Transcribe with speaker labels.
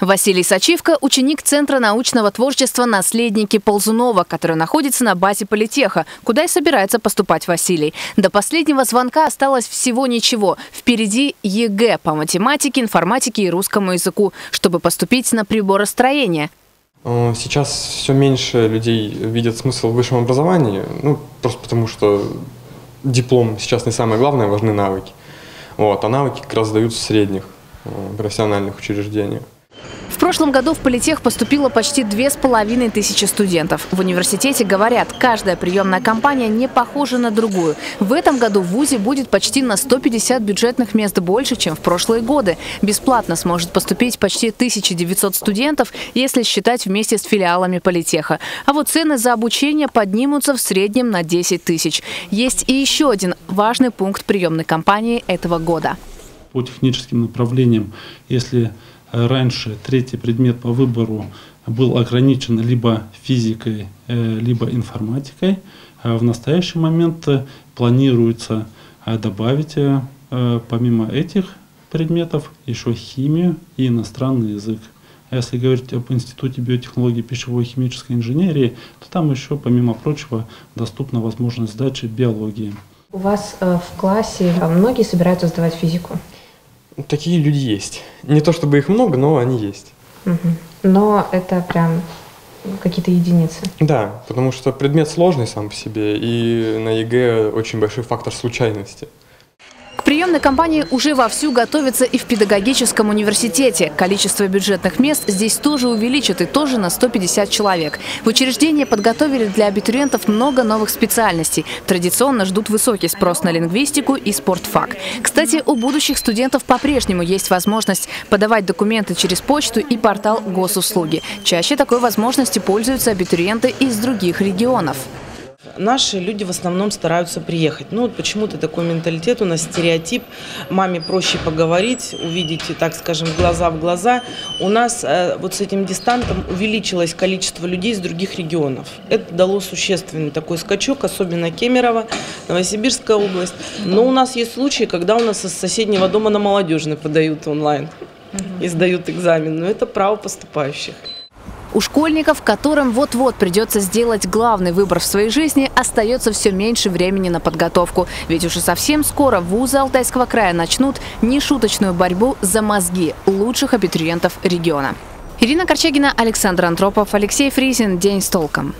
Speaker 1: Василий Сачивко – ученик Центра научного творчества «Наследники Ползунова», который находится на базе политеха, куда и собирается поступать Василий. До последнего звонка осталось всего ничего. Впереди ЕГЭ по математике, информатике и русскому языку, чтобы поступить на приборостроение.
Speaker 2: Э, сейчас все меньше людей видят смысл в высшем образовании, ну, просто потому что диплом сейчас не самое главное, важны навыки. Вот, а навыки как раз даются в средних э, профессиональных учреждениях.
Speaker 1: В прошлом году в политех поступило почти две с половиной тысячи студентов. В университете говорят, каждая приемная кампания не похожа на другую. В этом году в ВУЗе будет почти на 150 бюджетных мест больше, чем в прошлые годы. Бесплатно сможет поступить почти 1900 студентов, если считать вместе с филиалами политеха. А вот цены за обучение поднимутся в среднем на 10 тысяч. Есть и еще один важный пункт приемной кампании этого года.
Speaker 3: По техническим направлениям, если раньше третий предмет по выбору был ограничен либо физикой, э, либо информатикой. А в настоящий момент э, планируется э, добавить помимо этих предметов еще химию и иностранный язык. А если говорить об Институте биотехнологии пищевой и химической инженерии, то там еще, помимо прочего, доступна возможность сдачи биологии.
Speaker 4: У вас в классе многие собираются сдавать физику?
Speaker 2: Такие люди есть. Не то чтобы их много, но они есть.
Speaker 4: Угу. Но это прям какие-то единицы.
Speaker 2: Да, потому что предмет сложный сам по себе, и на ЕГЭ очень большой фактор случайности
Speaker 1: приемной кампании уже вовсю готовится и в педагогическом университете. Количество бюджетных мест здесь тоже увеличат, и тоже на 150 человек. В учреждении подготовили для абитуриентов много новых специальностей. Традиционно ждут высокий спрос на лингвистику и спортфак. Кстати, у будущих студентов по-прежнему есть возможность подавать документы через почту и портал госуслуги. Чаще такой возможностью пользуются абитуриенты из других регионов
Speaker 5: наши люди в основном стараются приехать. Ну, вот почему-то такой менталитет у нас, стереотип. Маме проще поговорить, увидеть, так скажем, глаза в глаза. У нас э, вот с этим дистантом увеличилось количество людей из других регионов. Это дало существенный такой скачок, особенно Кемерово, Новосибирская область. Но у нас есть случаи, когда у нас из соседнего дома на молодежный подают онлайн и сдают экзамен. Но это право поступающих.
Speaker 1: У школьников, которым вот-вот придется сделать главный выбор в своей жизни, остается все меньше времени на подготовку. Ведь уже совсем скоро вузы Алтайского края начнут нешуточную борьбу за мозги лучших абитуриентов региона. Ирина Корчагина, Александр Антропов, Алексей Фризин. День с толком.